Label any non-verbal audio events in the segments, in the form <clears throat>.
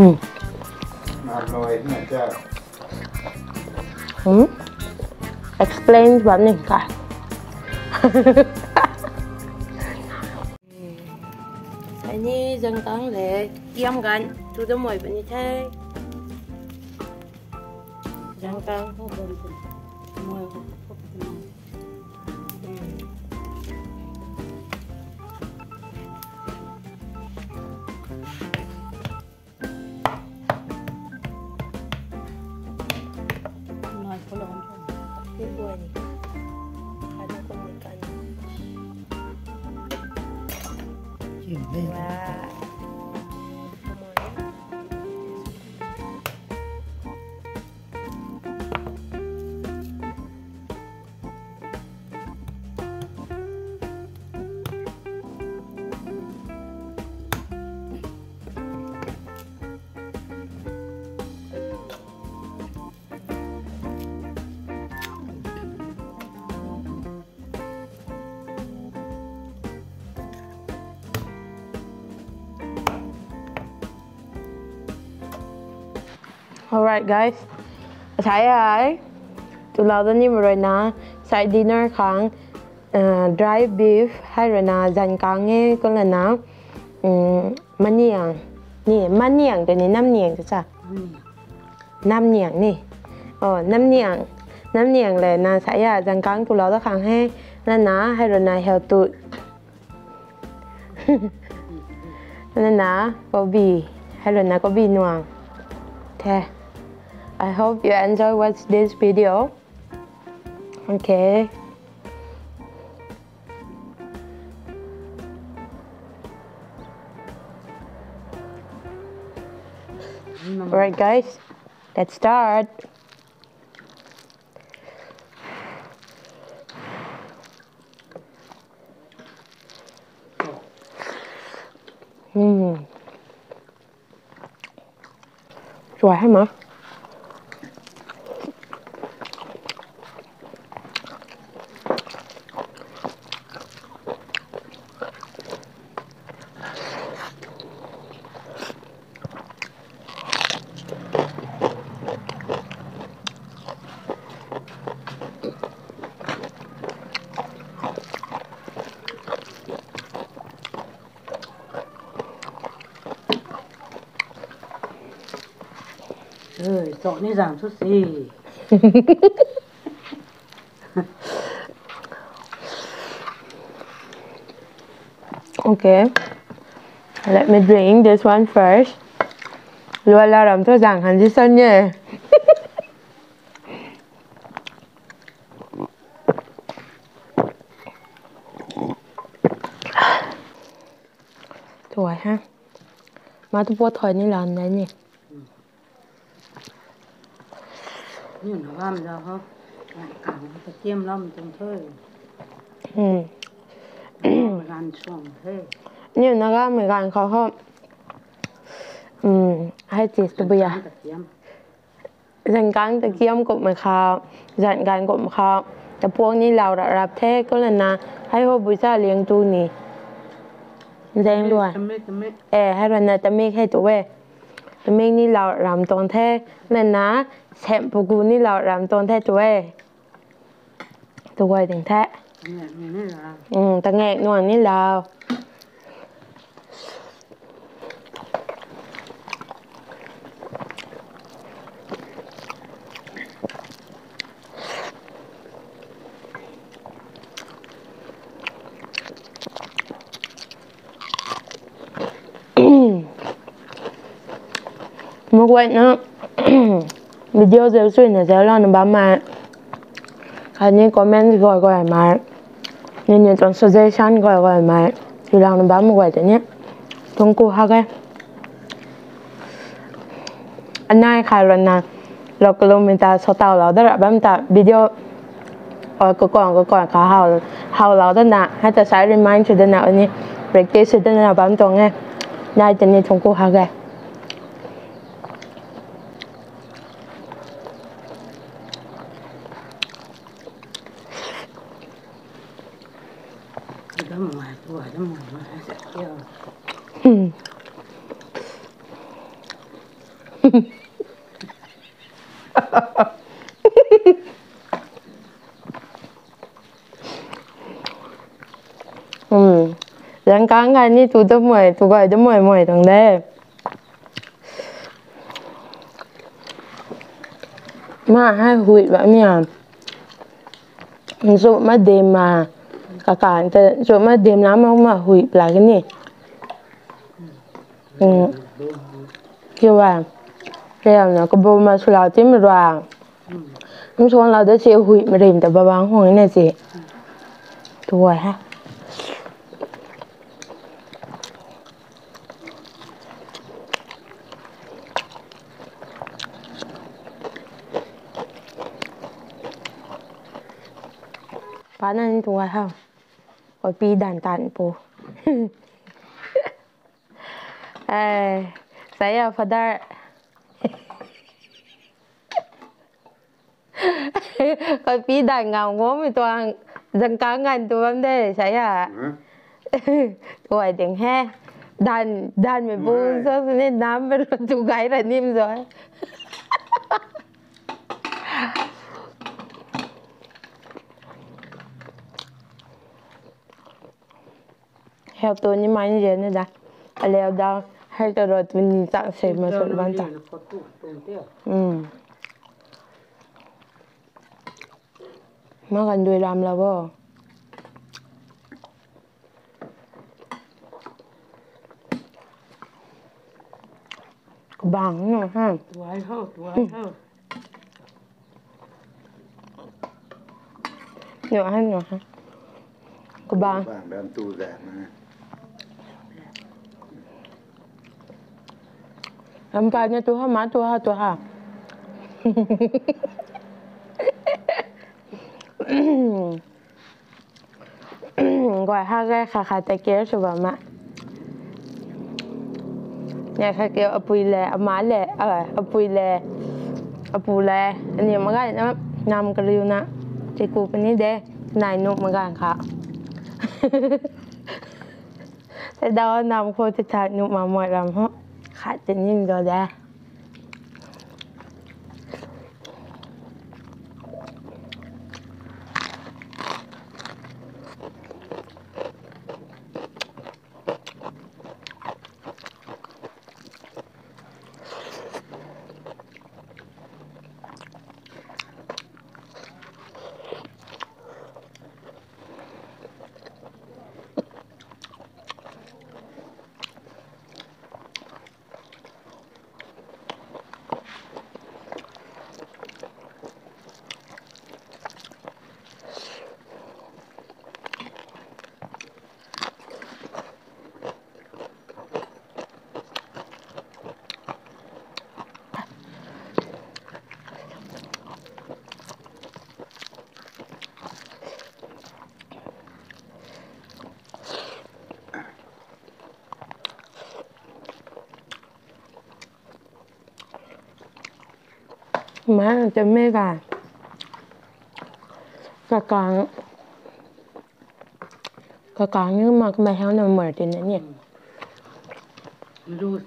Hmm. Rồi nè cha. Hmm? Explain แป๊บหนึ่งค่ะ อัน<laughs> นี้จังกังเลยเกี่ยมกันดูดมวยเป็นยังไงจังกัง Không bền tình. Môi không không tình. Amen. Wow. Alright guys ใช้อะไรตุลาตอนนี้มาเลยนะใส่ dinner ครั้งเอ่อ dry beef ให้เลยนะจันกังเงี้ก็เลยนะอืมมันเนียงนี่มันเนียงตัวนี้น้ำเนียงจ้ะน้ำเนียงนี่อ๋อน้ำเนียงน้ำเนียงเลยนะใส่ยาจังกังตุลาตะครั้งให้นั่นนะให้เลยนะเฮลตุนั่นนะก็บีให้เลยนะก็บีนวงแท้ I hope you enjoy watch this video. Okay. Alright guys, let's start. Mm. Giỏi hả mà? chọn giảm chút gì <laughs> ok let me drink this one first luôn lao rầm thôi rằng hành di sân nhé 좋아해. 마도 버터 아니라 đấy 되니. นี่หนูว่ามันจะเขากลางตะเกียมแล้วมันตรงเท่อืมการช่วงเท่นี่นะก็เหมือนกันเขาเขาอืมให้จิตสุบยาจันการตะเกียมกบมาข้าวจันการกบมาข้าวแต่พวกนี้เรารับเทศก็เลยนะให้พวกบุชาเลี้ยงตูนี่แดงด้วยเออให้รันนะจะไม่ให้ตัวเว้ ยจะมีนี่เรารำตอนเทศนั่นนะแชมพูกูนี่เรารำตอนเทศตัวเว้ยตัวเว้ยถึงแท้ Nhẹ nhẹ này là อืมตะแงกนวลนี่เรา một quên nó. <clears throat> Video giáo xuyên là giáo lo nó bám mà khá như comment gọi gọi mà nên những tuần suggestion gọi gọi mà thì làm nó bám một quên thế nhé. Tuần cô ha cái anh này khai luận là lọc km số tàu lão đó là bám ta video. Ở cơ quan cơ quan khá hào hào lão đó nè. Hay ta sai remind cho đó nè anh nhé, practice cho đó nè bám tuần nghe. Nay thì như tuần cô ha cái đó ngoài, ngoài đó ngoài nó sẽ kêu. <laughs> ừ răng cá ngay ni tụ tập mười tụ gọi cho mười mười thằng đây mà hai hụi vậy nha rồi mà đêm mà cả cả rồi mà đêm lắm mà mà hụi là cái gì kêu à kêu nó có bố mà sửa tím rồi không xuống là đã chịu hủy mà đêm tập bà băng hoàng này gì thua ha. Ôi pi đàn tàn po. Ai, saya father. Ôi pi đàn ngào ngố mi toàn dân cá ngàn tu bấm đây saya. Ôi tiếng he. Đàn đàn mi bu so nên nam bên tu gái là nim rồi. <laughs> แถวตัวนี้มาเย็นนะจ๊ะแล้วดาให้ตลอดวันนี้ตักเสร็จมาสดบ้านจ้ะอืมมากันด้วยรำแล้วบ่บังเนาะฮะตัวเฮาตัวเฮาเนอะฮะเน่อยฮะกบังบางแบบตู้แดดนะ Nampaknya tuh ha, ma tuh ha, tuh ha. Gọi ha gai khá khá tay kia rồi bà mạ. Nhà khá kia ở bùi lè, ở má lè, ở ở bùi lè, ở bùi lè. Anh em mà gai nó nằm cái liu nè. Thì cụ bên นี้ đê, này nụ mà gai khá. Thế đâu nằm khô thì thật nụ mà mọi làm hết. 看，真的，你知道？Rồi đã. má cho mê gà. Cả còn cả còn nhưng mà bài heo nào mở trên đấy nhỉ?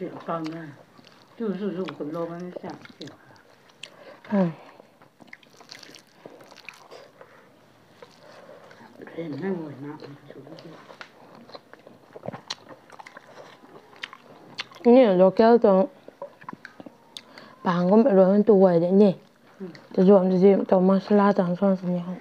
Chuyện còn này chú sử dụng của lô nó chẳng kiểu ừ. thêm hai ngồi nặng bạn có mẹ rồi tuổi đấy nhỉ? Thì ruộng thì gì tàu masala tàng son mấy người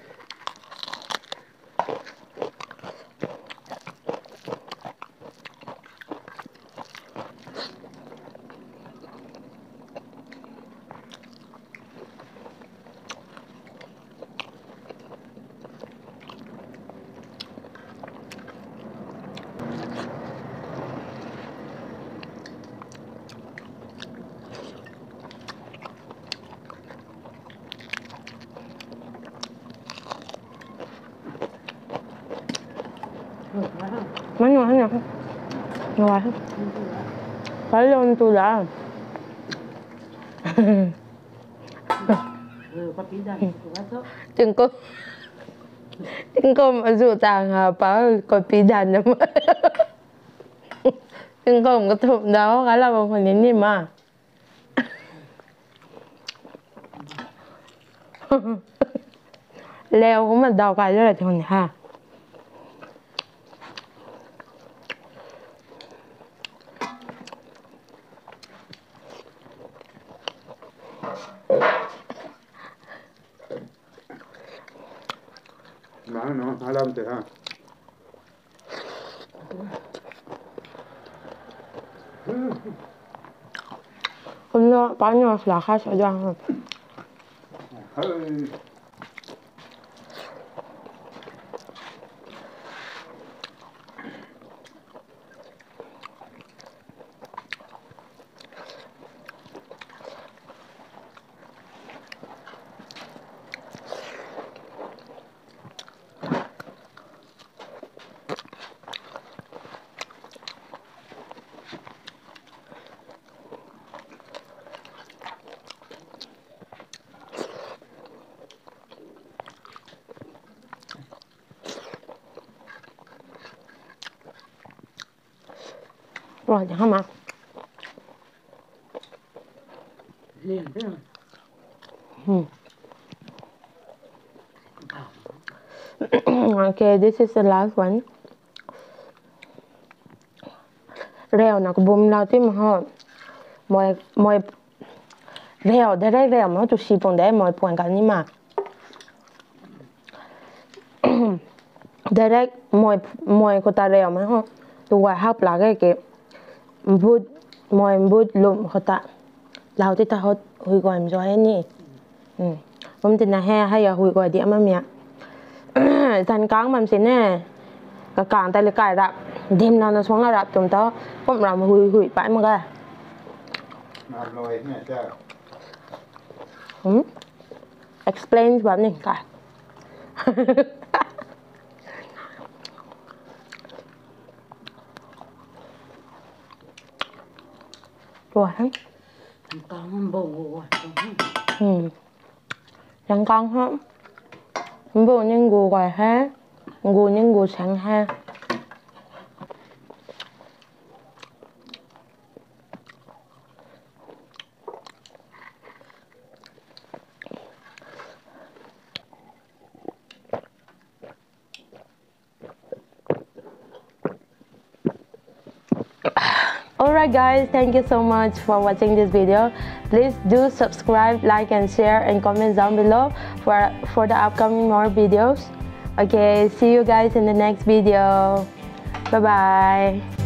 맛있냐? 이거 đã, 달려온 cô, 증거 cô mà dụ dàng à báo còn pí đàn <laughs> nữa mà 증거 cô có thụm đó cái là một phần đến gì mà. <laughs> Leo cũng mà đào cái rất là thường ha 嗯，我们把那个小孩小家。嗯。 ร่อยจะเข้ามาเลี่ยงเด้ออืม okay, this is the last one. แล้วนะกบุมเราที่มหอดมอยมอยแล้วได้ได้แล้วมันจุชีปงได้มอยปวนกันนี่มา ได้ได้มอยมอยก็ตาเรีวมันฮะตัวห้าปลาก็เก็บ Mbut moi mbut lum ko ta. Lao ti ta ho hui ko em zo ni. Ừ. Hôm tin là he hay là hùi gọi điện mà mẹ <clears throat> Dàn cáng mà xin nè Cả cảng tay là cải rạp Đêm nào nó xuống là rạp chúng ta Cũng làm hùi hùi bãi mà cái ừ. Explain bạn này cả <laughs> Rồi hả? thằng con nó bồ rồi Ừ. thằng con hả? Bộ nhưng ngủ gọi ha ngủ nhưng ngủ sáng ha Alright guys, thank you so much for watching this video. Please do subscribe, like and share and comment down below for, for the upcoming more videos. Okay, see you guys in the next video. Bye bye.